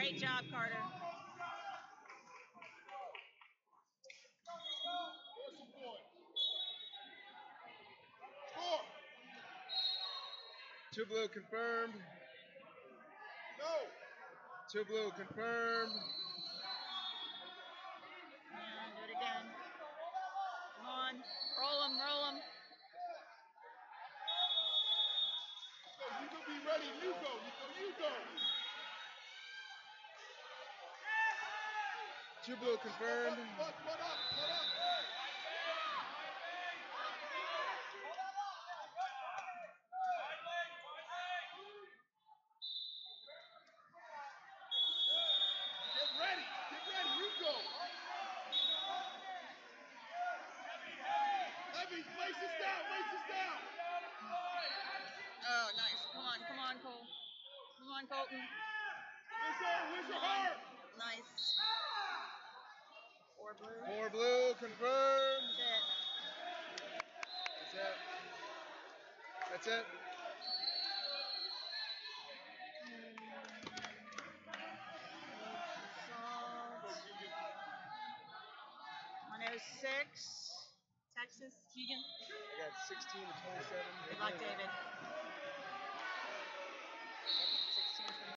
Great job, Carter. Force the point. Score. Two blue confirmed. No. Two blue confirmed. And do it again. Come on. Roll them, roll them. So you can be ready. You go. You go. You go. Lace this down. Oh, nice. Come on, Cole. Come on, Colten. Where's your, where's your blue. Four blue confirmed. That's it. That's it. That's 106. Texas. Keegan. I got 16 to 27. Good luck, David. 16.